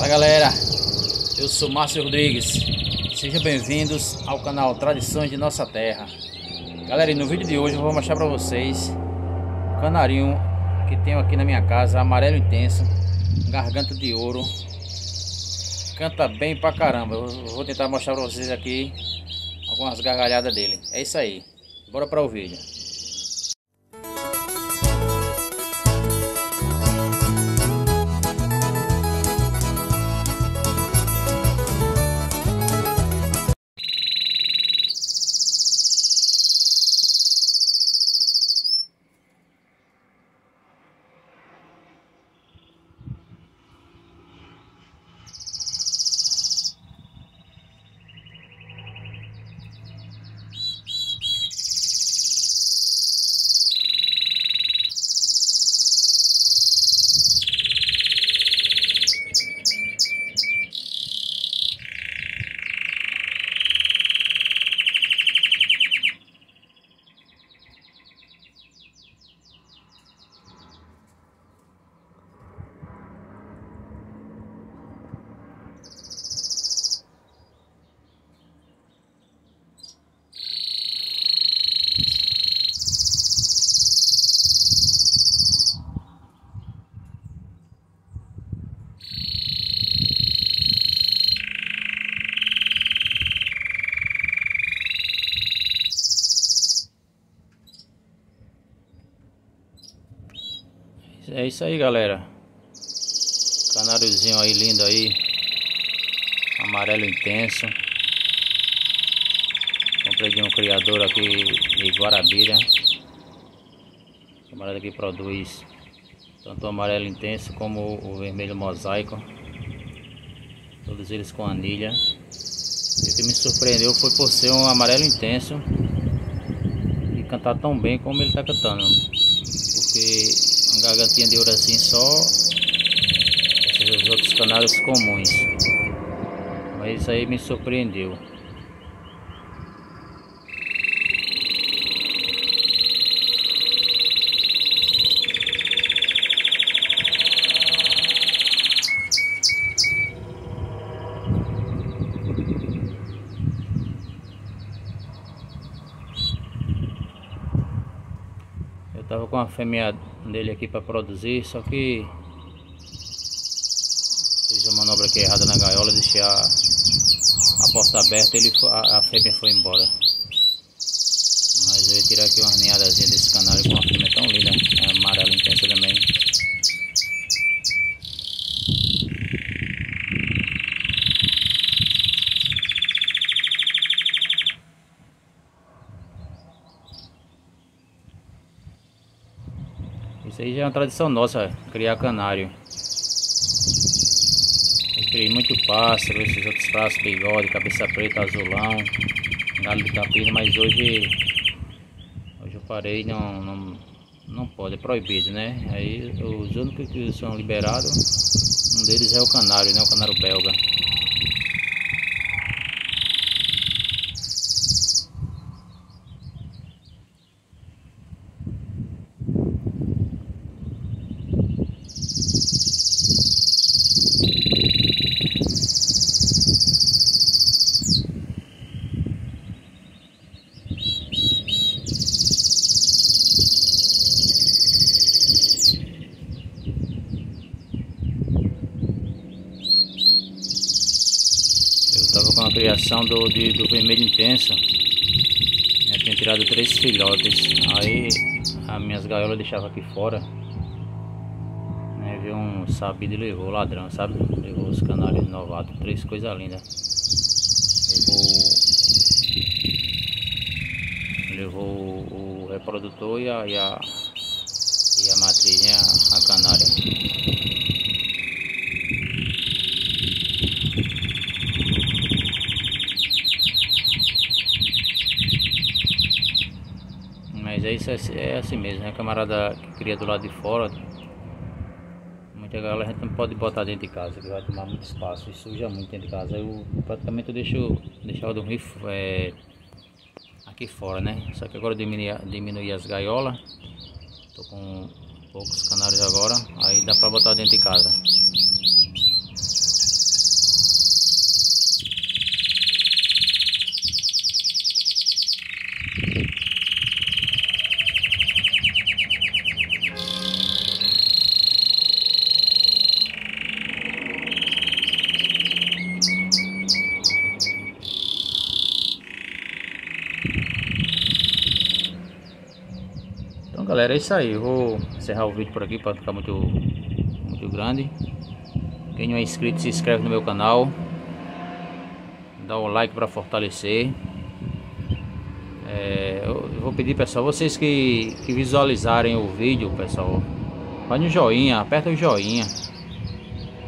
Fala galera, eu sou Márcio Rodrigues, sejam bem-vindos ao canal Tradições de Nossa Terra. Galera, no vídeo de hoje eu vou mostrar para vocês o canarinho que tenho aqui na minha casa, amarelo intenso, garganta de ouro, canta bem pra caramba. Eu vou tentar mostrar para vocês aqui algumas gargalhadas dele. É isso aí, bora para o vídeo. É isso aí galera. Canáriozinho aí lindo aí. Amarelo intenso. Comprei de um criador aqui de Guarabira. Camarada que produz Tanto o amarelo intenso como o vermelho mosaico. Todos eles com anilha. O que me surpreendeu foi por ser um amarelo intenso E cantar tão bem como ele está cantando Porque uma gargantinha de ouro assim só esses outros canários comuns mas isso aí me surpreendeu Eu tava com a fêmea dele aqui para produzir, só que fiz uma manobra aqui errada na gaiola, deixei a, a porta aberta ele a, a fêmea foi embora. Mas eu ia tirar aqui uma ninhadazinha desse canário com uma fêmea tão linda, é amarela intensa também. Isso aí já é uma tradição nossa, criar canário. Eu criei muito pássaro, esses outros pássaros, bigode, cabeça preta, azulão, galho de capina, mas hoje, hoje eu parei, não, não, não pode, é proibido, né? Aí os únicos que são liberados, um deles é o canário, né? O canário belga. Com a criação do, de, do vermelho intenso. Eu tinha tirado três filhotes. Aí as minhas gaiolas deixava aqui fora. Né, veio um sabido e levou o ladrão, sabe? Levou os canários novatos. Três coisas lindas. Levou. Levou o reprodutor e a, e a, e a matriz, né? a, canária. Mas é isso é assim mesmo, né? Camarada que cria do lado de fora. Muita galera a gente não pode botar dentro de casa, que vai tomar muito espaço e suja muito dentro de casa. Eu praticamente eu deixo eu dormir é, aqui fora, né? Só que agora diminuir, diminuir as gaiolas. Tô com poucos canários agora, aí dá pra botar dentro de casa. Então galera, é isso aí. Eu vou encerrar o vídeo por aqui para ficar muito, muito grande. Quem não é inscrito, se inscreve no meu canal. Dá o um like para fortalecer. É, eu vou pedir pessoal, vocês que, que visualizarem o vídeo, pessoal, faz um joinha, aperta o joinha.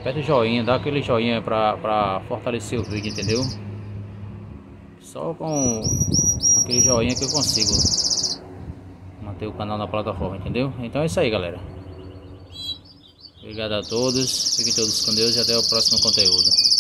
Aperta o joinha, dá aquele joinha para fortalecer o vídeo, entendeu? Só com aquele joinha que eu consigo manter o canal na plataforma, entendeu? Então é isso aí, galera. Obrigado a todos, fiquem todos com Deus e até o próximo conteúdo.